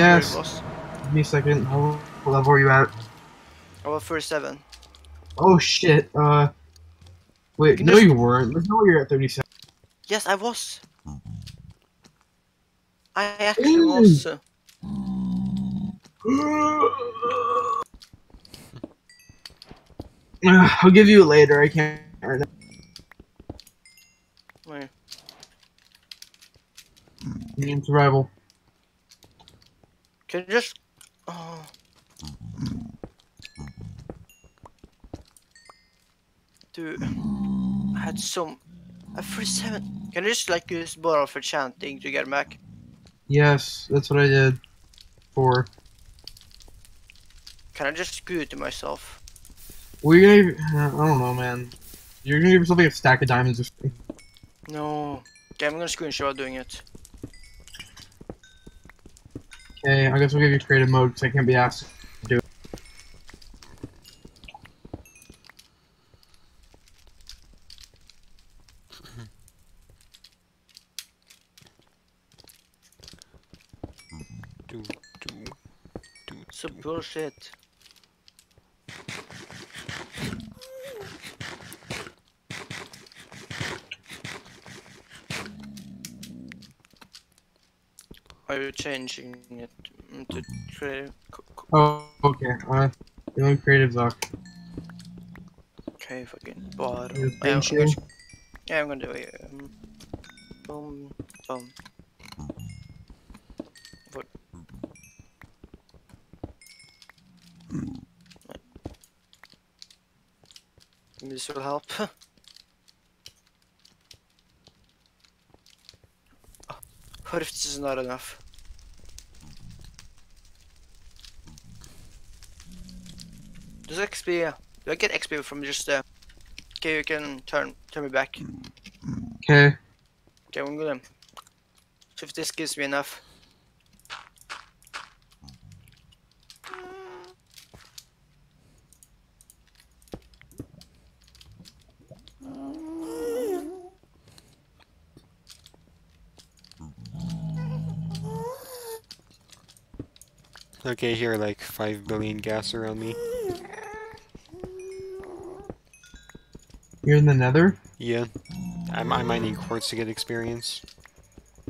Yes. Where it was. Give me a second. How what level are you at? I was 37. Oh shit. Uh. Wait, can no, you weren't. Let's know you're at 37. Yes, I was. I actually Ooh. was. uh, I'll give you it later. I can't right now. wait. In survival. Can you just? Oh. Dude, I had some. I 37. Can you just like use borrow for chanting to get back? Yes, that's what I did. Four. Can I just screw it to myself? You're gonna. Uh, I don't know, man. You're gonna give yourself like a stack of diamonds or something. No. Okay, I'm gonna screenshot doing it. Okay, I guess we'll give you creative mode because I can't be asked to do it. Do, do, do. So bullshit. Changing it to creative? co- co- Oh, okay. Uh, the only creative Zucc. Okay, fucking bottom. Yeah, I'm gonna, yeah, I'm gonna do it. Um, boom, boom. What? This will help. Oh, What if this is not enough? Does XP? Do I get XP from just uh? Okay, you can turn turn me back. Okay. Okay, I'm gonna. So if this gives me enough. Okay, here are like 5 billion gas around me. You're in the nether? Yeah. I'm, I'm mining quartz to get experience.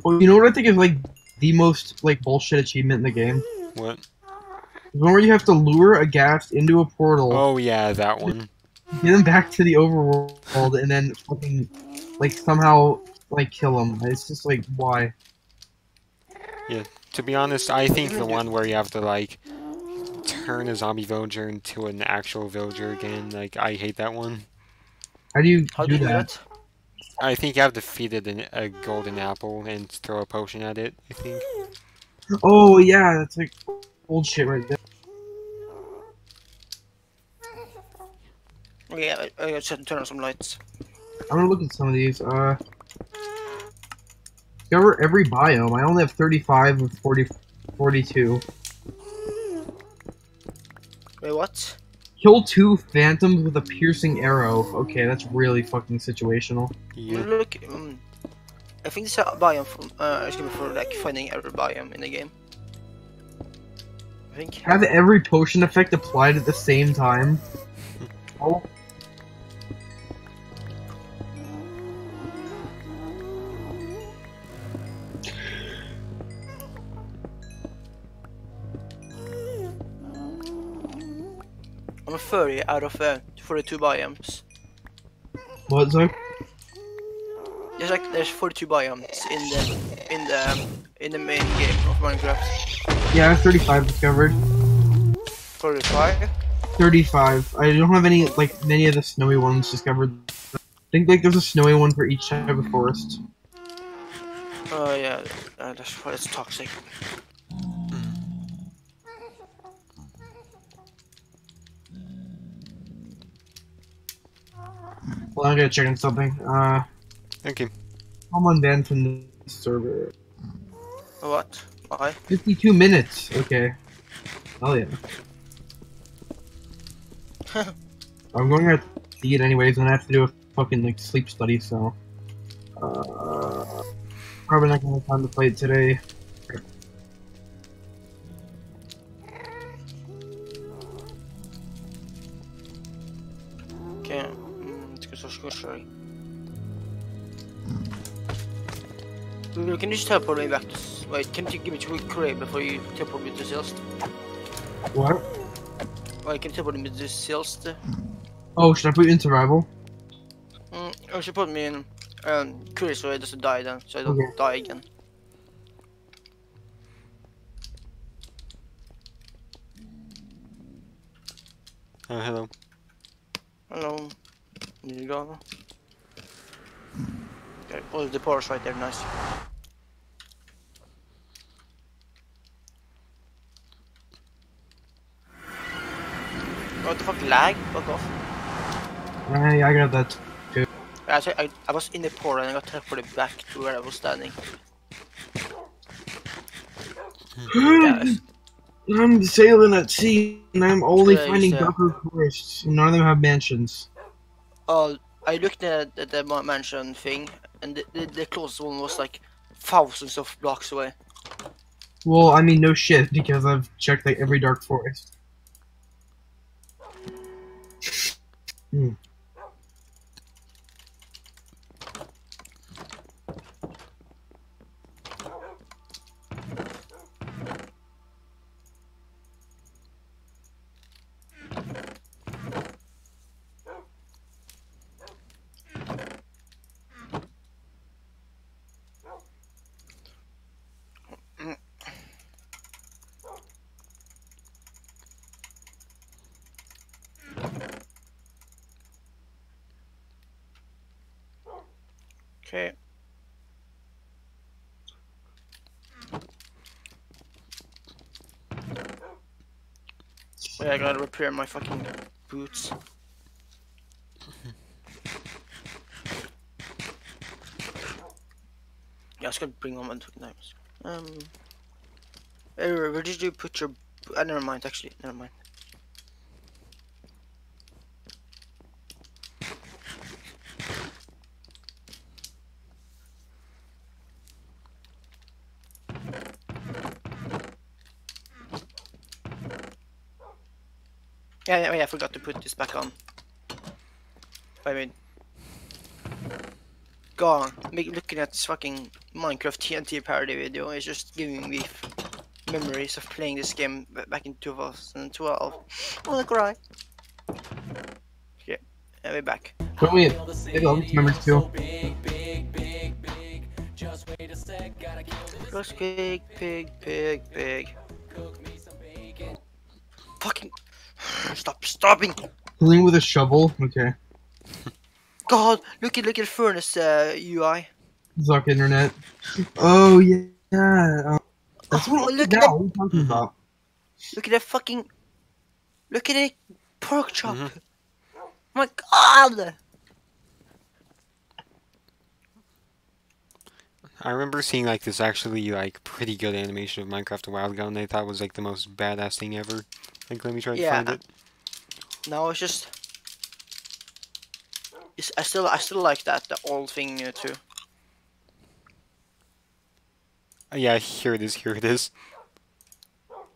Well, you know what I think is like the most like bullshit achievement in the game? What? The one where you have to lure a ghast into a portal, Oh yeah, that one. get him back to the overworld, and then fucking like somehow like kill him. It's just like why? Yeah, to be honest, I think the one where you have to like turn a zombie villager into an actual villager again, like I hate that one. How do you How do do that? that? I think I've defeated an, a golden apple and throw a potion at it. I think. Oh yeah, that's like bullshit right there. Yeah, I, I just have to turn on some lights. I'm gonna look at some of these. Uh, discover every biome. I only have 35 of 40, 42. Wait, what? Kill two phantoms with a piercing arrow. Okay, that's really fucking situational. Yeah. Look, um, I think this is a biome from, uh, excuse me, for like finding every biome in the game. I think. Have every potion effect applied at the same time. Oh, I'm a 30 out of uh, 42 biomes. what, Zoe? There's like there's 42 biomes in the in the um, in the main game of Minecraft. Yeah, I have 35 discovered. 45. 35. I don't have any, like, many of the snowy ones discovered. I think, like, there's a snowy one for each type of forest. Oh yeah, uh, that's it's toxic. Well, I'm gonna check on something. Uh, Okay. I'm banned from the server. What? Why? 52 minutes. Okay. Oh yeah. I'm going to see it anyways, and I have to do a fucking like sleep study, so uh, probably not gonna have time to play it today. Lulu, Can you just teleport me back to... Wait, can you give me to Korea before you teleport me to Sillst? What? Wait, can you teleport me to Sillst? Oh, should I put you in survival? Mm, or should put me in um, Korea so I doesn't die then, so I don't Okay. die again. Oh, hello. Hello. There you go. Okay, oh, the power's right there, nice. What the fuck, lag? Fuck off. Hey, I got that. I, said- I, I was in the port and I got teleported back to where I was standing. I'm sailing at sea, and I'm only Yeah, finding darker forests. and None of them have mansions. oh, I looked at, the ma- mansion thing and the, the, the closest one was like thousands of blocks away. Well, I mean, no shit, because I've checked like every dark forest. Hmm. Okay. Wait, I gotta repair my fucking boots. Yeah, I was gonna bring on my diamonds. Um, where did you put your? Uh, never mind. Actually, never mind. Yeah, yeah, yeah, I forgot to put this back on. I mean, go on. Make, looking at this fucking Minecraft TNT parody video is just giving me f- memories of playing this game back in 2012. I wanna cry. Yeah, we're back. Wait, wait, I'll remember too. Roast pig, pig, pig, pig. Fucking. Stop stopping! Healing with a shovel? Okay. God, look at look at furnace uh, UI. Zucc internet. Oh, yeah. Uh, that's Oh, what look at now, that! what are you talking about? Look at that fucking. Look at it, pork chop. Mhm. My God! I remember seeing like this actually like pretty good animation of Minecraft a while ago, and I thought it was like the most badass thing ever. Like, let me try to Yeah. find it. No, it's just. It's, I still I still like that the old thing uh, too. Uh, yeah, here it is. Here it is.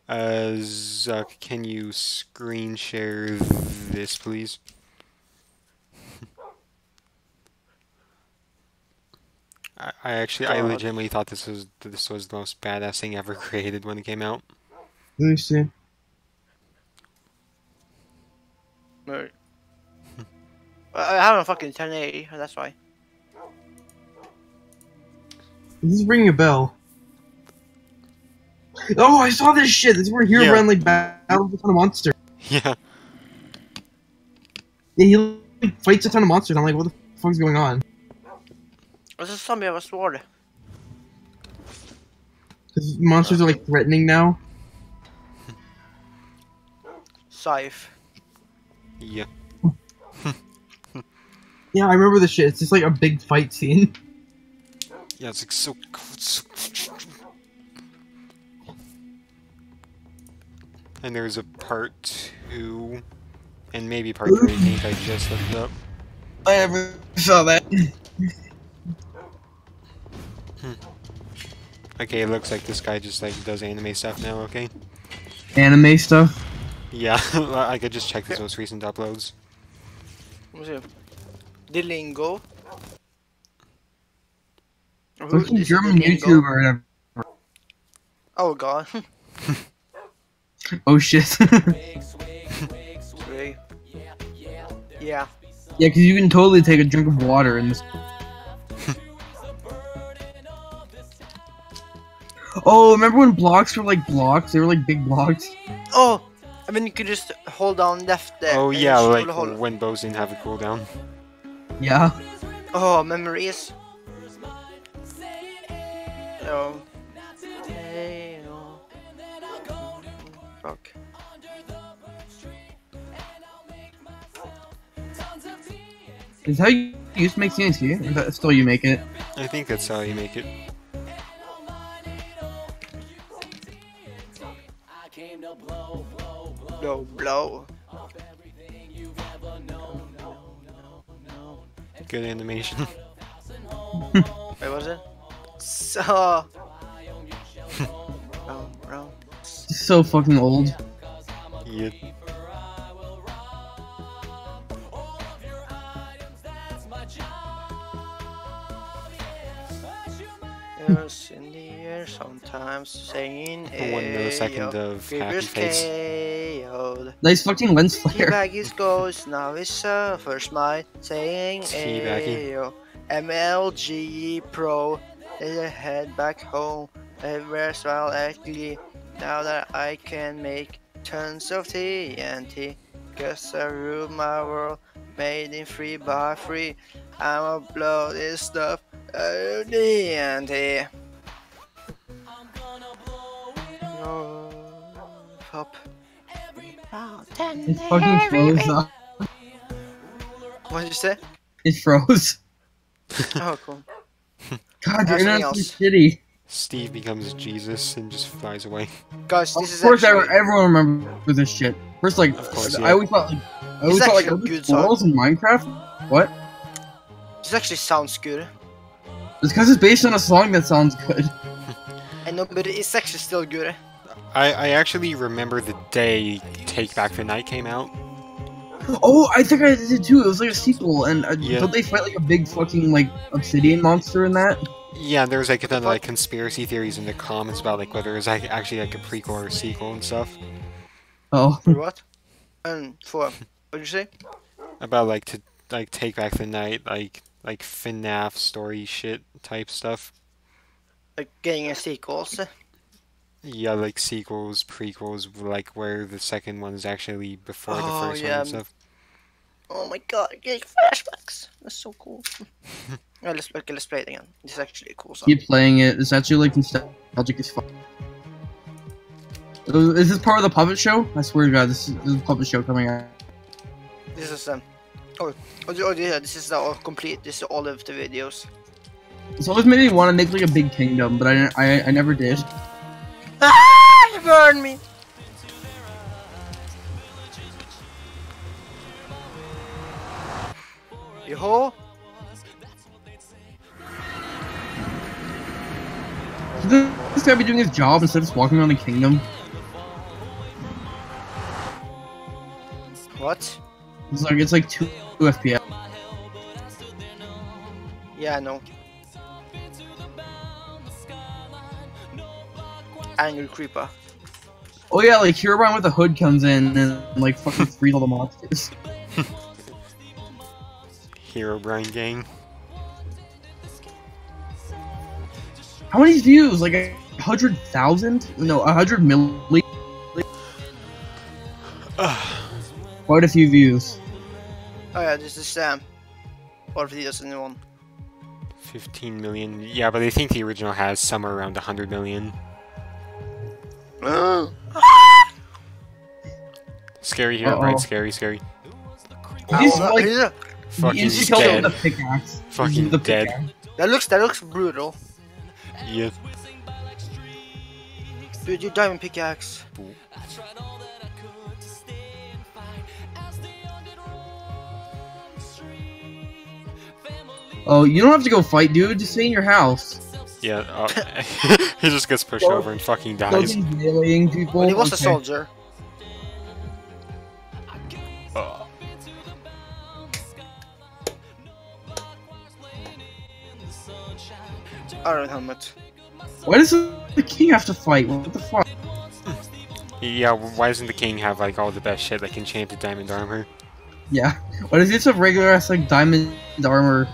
Uh, Zucc, can you screen share this, please? I, I actually, I legitimately thought this was this was the most badass thing ever created when it came out. Let me see. Right. I I have a fucking 1080, that's why. This is ringing a bell. Oh, I saw this shit. This is where Hero Yeah. Run like battles a ton of monsters. Yeah. Yeah, he like, fights a ton of monsters. I'm like, what the fuck's going on? There's a zombie of a sword. Monsters are like threatening now. Scythe. Yeah. Yeah, I remember this shit. It's just like a big fight scene. Yeah, it's like so. so and there's a part two, and maybe part three. I think I just looked up. I never saw that. Okay, it looks like this guy just like does anime stuff now. Okay. Anime stuff. Yeah, I could just check his most recent uploads. Let me see. Delingo. Who Fucking German YouTuber. Oh god. Oh shit. yeah, Really? Yeah. because you can totally take a drink of water in this. oh, remember when blocks were like blocks? They were like big blocks. Oh! I mean, you could just hold down left there. Oh uh, yeah, like hold- hold- when bows didn't have a cooldown. Yeah. Oh, memories. Oh. Oh. Fuck. Is how you used to make TNT? Or is that still you make it? I think that's how you make it. Blow, blow. Good animation. Wait, was it? So. bro. So fucking old. yeah. Yes, in the air, sometimes saying One millisecond of happy Creepers face. KO'd. Nice fucking lens flare. Teabaggy's goes, now it's uh, first mine, saying Teabaggy. Ayo. MLG Pro, is a head back home, everywhere smile actually, now that I can make tons of TNT, cause I rule my world, made in free by free, I'ma blow this stuff, uh, TNT. It fucking froze up. What did you say? It froze. Oh, cool. God, your That's something internet's so else. shitty. Steve becomes Jesus and just flies away. Guys, Of this is course, actually... ever, everyone remembers this shit. First, like, Of course, I always thought, like, I always It's thought, like, actually a good song. squirrels in Minecraft? What? This actually sounds good. It's because it's based on a song that sounds good. I know, but it's actually still good. I, I actually remember the day Take Back the Night came out. Oh, I think I did too. It was like a sequel, and uh, Yeah. don't they fight like a big fucking like obsidian monster in that? Yeah, there was like a ton of like conspiracy theories in the comments about like whether it was like, actually like a prequel or a sequel and stuff. Oh, For what? And for... What'd you say? About like to like Take Back the Night, like like FNAF story shit type stuff. Like getting a sequel. also. Yeah, like sequels, prequels, like where the second one is actually before the Oh, first yeah, one and stuff. Oh my god, getting flashbacks. That's so cool. yeah, let's, okay, let's play it again. This is actually a cool song. keep playing it. It's actually like nostalgic as fuck. Uh, Is this part of the puppet show? I swear to God, this is, this is a puppet show coming out. This is um. Oh, oh, oh yeah, this is all complete. This is all of the videos. It's always made me want to make like a big kingdom, but I, I, I never did. Ah! You burned me. Yo, Should this guy be doing his job instead of just walking around the kingdom? what? It's like it's like two FPS. Yeah, I Angry creeper. Oh yeah, like Herobrine with the hood comes in and like fucking frees all the monsters. Herobrine Gang. How many views? Like a hundred thousand? No, a hundred million. Quite a few views. Oh yeah, this is. All of these in one. 15 million. Yeah, but I think the original has somewhere around 100 million. Scary here, Brian, Uh-oh. scary, scary. He's Oh, like, that- Fucking you just killed him dead. with a pickaxe. Fucking The dead. pickaxe. that looks that looks brutal. Yeah. Dude, you diamond pickaxe. Oh, you don't have to go fight, dude. Just stay in your house. Yeah, uh, he just gets pushed well, over and fucking dies. Well, he was okay. a soldier. Oh. Uh. Iron helmet. Why does the king have to fight? What the fuck? Yeah, why doesn't the king have like all the best shit like enchanted diamond armor? Yeah, what is this a regular ass like diamond armor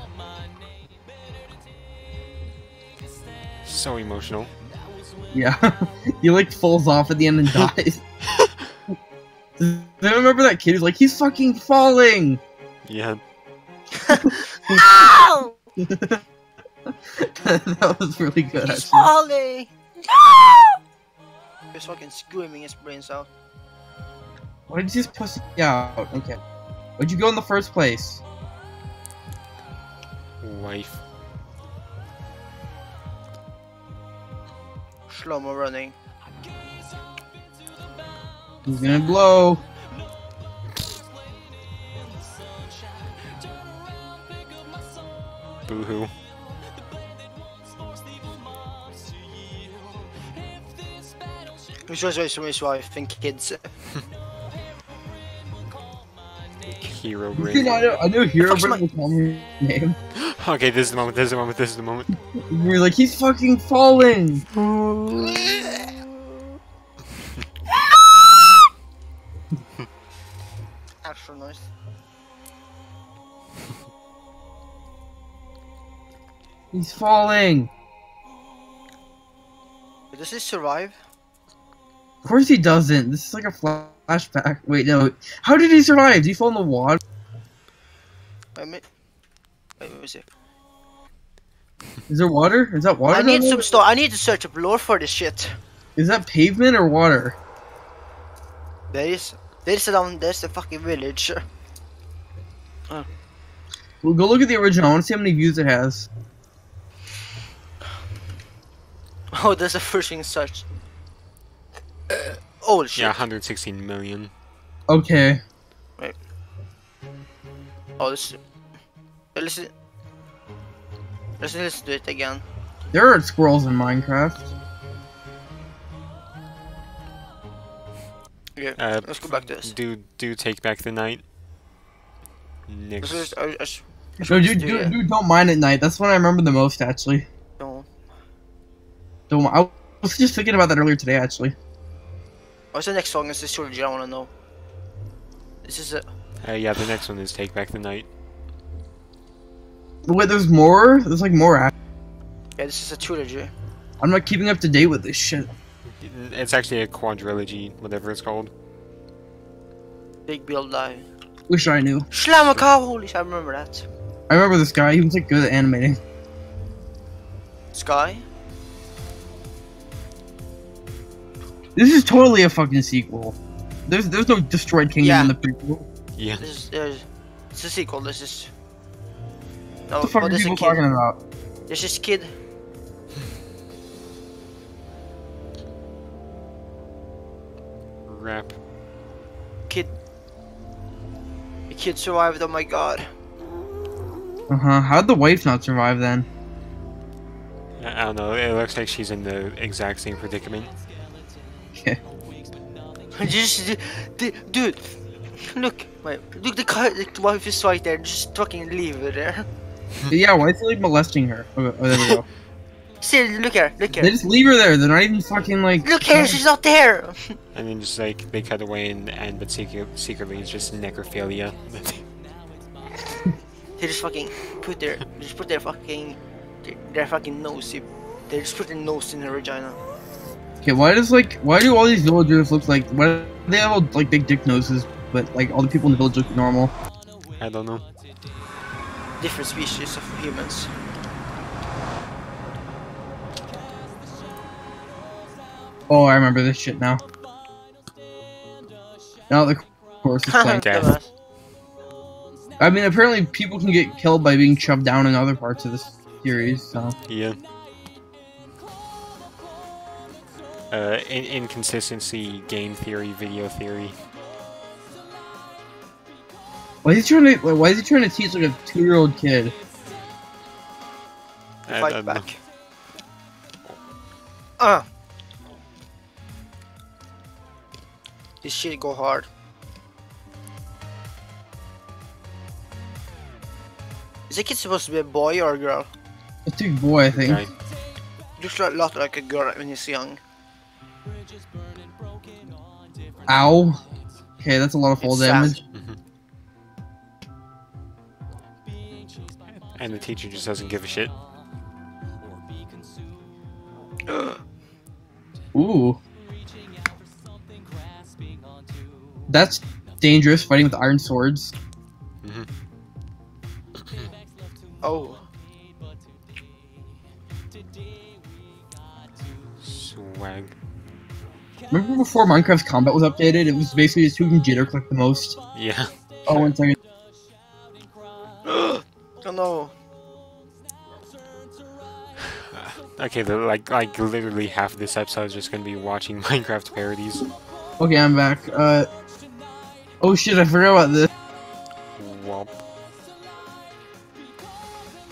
So emotional. Yeah. he like falls off at the end and dies. Does anyone remember that kid who's like, he's fucking falling? Yeah. Ow! that was really good. He's Actually. falling! No! He's fucking screaming his brains out. Why did you just pussy out? Okay. Why'd you go in the first place? Wife. Shlomo running. He's gonna blow. Boo hoo. He runs away from his wife and kids. Hero You I brain. know, I know Hero Fuck's Brick my- will tell me his name. Okay, this is the moment, this is the moment, this is the moment. You're like, he's fucking falling! Actual noise. He's falling! Does he survive? Of course he doesn't. This is like a flashback. Wait, no. How did he survive? Did he fall in the water? Wait a minute. Wait, let me see. Is there water? Is that water? I need some there? stuff. I need to search up lore for this shit. Is that pavement or water? There is. There's a down. There's the fucking village. Well, go look at the original. I want to see how many views it has. Oh, there's a first thing search. Oh shit. Yeah, 116 million. Okay. Wait. Oh, this. Listen. Listen, listen do it again. There are squirrels in Minecraft. Yeah. Uh, Let's go back to this. Do do take back the night. Let's Next. just, I, I, just- No, dude, do dude, it. dude, don't mind at night. That's what I remember the most, actually. Don't. Don't. I was just thinking about that earlier today, actually. What's the next song? Is this trilogy? I wanna know. This is it. Uh, yeah, the next one is Take Back the Night. Wait, there's more? There's like more. act- Yeah, this is a trilogy. I'm not keeping up to date with this shit. It's actually a quadrilogy, whatever it's called. Big build die. Wish I knew. Slamacow! Holy shit, I remember that. I remember this guy. He was like good at animating. Sky? This is totally a fucking sequel. There's there's no destroyed kingdom Yeah. in the prequel. Yeah. This is. There's. It's a sequel. This is. No, What the fuck oh, are there's a people kid. talking about? There's this kid. Rap. Kid. The kid survived. Oh my god. Uh huh. How'd the wife not survive then? I I don't know. It looks like she's in the exact same predicament. Okay. Just, d- dude. Look, wait. Look, the, car, the wife is right there. Just fucking leave her there. yeah, why is he like molesting her? Okay, oh, there we go. See, look here, look here. they just leave her there. They're not even fucking like. Look here, she's not there. And then just like they cut away and and but secret, secretly it's just necrophilia. They just fucking put their, just put their fucking, their, their fucking nose. They just put their nose in her vagina. Okay, why does like why do all these villagers look like why do they have all, like big dick noses, but like all the people in the village look normal? I don't know. Different species of humans. Oh, I remember this shit now. Now the course is playing. I mean, apparently people can get killed by being shoved down in other parts of this series. So Yeah. Uh, in- inconsistency, game theory, video theory. Why is he trying to why is he trying to teach like a two year old kid? I- I Fight don't know. back. Uh. This shit go hard. Is the kid supposed to be a boy or a girl? It's a big boy, I think. Guy. Looks a lot like a girl when he's young. Ow. Okay, that's a lot of fall It's sad. And the teacher just doesn't give a shit. Ooh. That's dangerous, fighting with iron swords. Mm-hmm. Oh. Swag. Remember before Minecraft's combat was updated? It was basically just who can jitter click the most. Yeah. Oh, one second. Okay, the, like like literally half of this episode is just gonna be watching Minecraft parodies. Okay, I'm back. Uh. Oh shit, I forgot about this. Womp.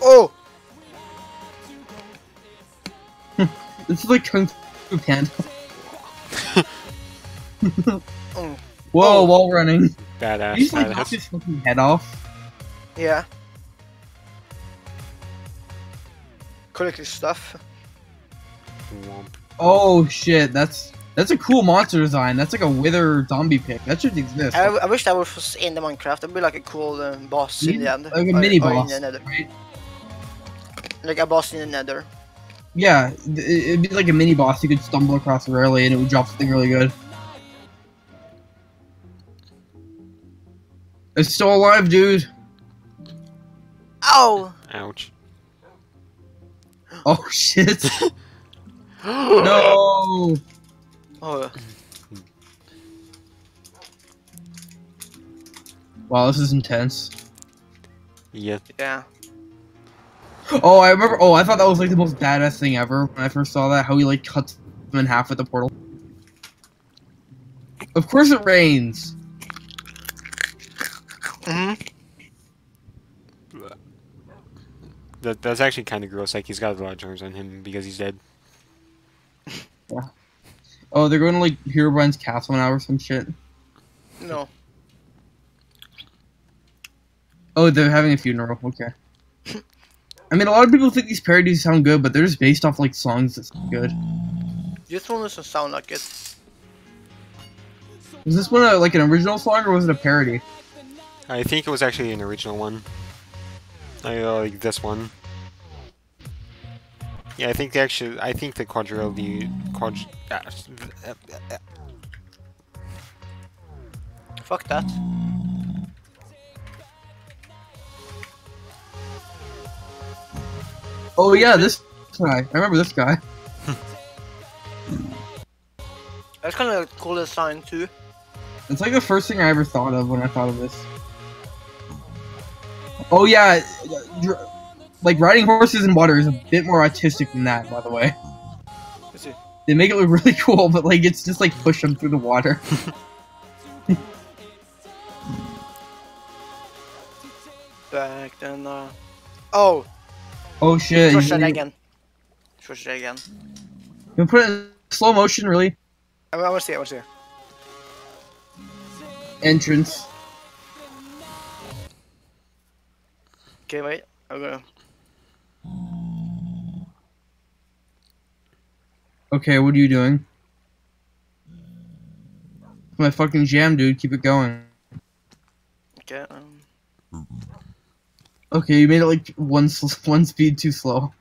Oh! This is like Kung Fu Panda. Oh. Whoa, Oh. while running. Badass. He just like knocked badass. his fucking head off. Yeah. Collect his stuff. Womp. Oh shit, that's that's a cool monster design. That's like a wither zombie pick. That should exist. I, I wish that was in the Minecraft. It'd be like a cool um, boss in the end. Like a Or- mini or in boss, the nether. right? Like a boss in the nether. Yeah, it'd be like a mini boss you could stumble across rarely and it would drop something really good. It's still alive, dude. Ow! Ouch. Oh shit. no. Oh, Wow, this is intense. Yeah. yeah. Oh, I remember. Oh, I thought that was like the most badass thing ever when I first saw that. How he like cuts them in half with the portal. Of course it rains. hmm That, that's actually kind of gross. Like he's got a lot of germs on him because he's dead. Oh, they're going to like Herobrine's castle now or some shit. No. Oh, they're having a funeral. Okay. I mean, a lot of people think these parodies sound good, but they're just based off like songs that sound good. This one doesn't sound like it. Was this one a, like an original song or was it a parody? I think it was actually an original one. I uh, like this one. Yeah, I think the actually, I think the quadrille, the quad, ah, Fuck that. Oh yeah, this guy. I remember this guy. That's kind of a cool design too. It's like the first thing I ever thought of when I thought of this. Oh yeah, dr- like riding horses in water is a bit more artistic than that, by the way. Let's. They make it look really cool, but like it's just like push them through the water. Back then, uh... Oh! Oh shit! Push You, that again. Push that again. You put it in slow motion, really. I, I want to see, I want to see. Entrance. Okay, wait. I'm gonna... Okay, what are you doing? My fucking jam, dude. Keep it going. Okay, um... Okay, you made it like one one speed too slow.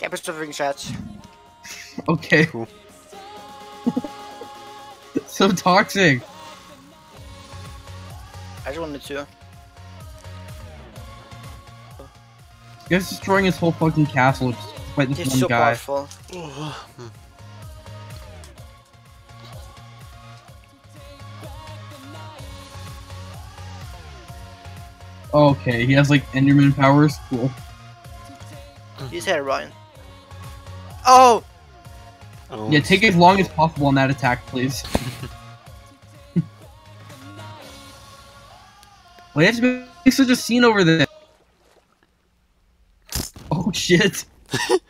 Yeah, put stuff in chats. Okay. Cool. so toxic. I just wanted to. This guy's destroying his whole fucking castle just to this He's one so guy. powerful. Okay, he has like Enderman powers. Cool. He's here, Ryan. Oh! oh, Yeah, take as long as possible on that attack, please. Why you have to make such a scene over there? Oh shit.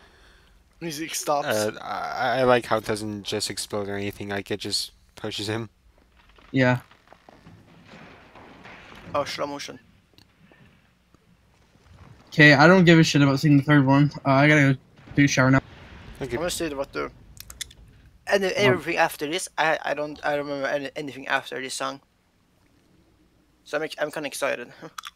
Music stops. Uh, I, I like how it doesn't just explode or anything. Like it just pushes him. Yeah. oh, slow motion. Okay, I don't give a shit about seeing the third one. Uh, I gotta go do a shower now. I'm gonna say about the and then everything after this. I I don't I don't remember any, anything after this song. So I'm I'm kind of excited.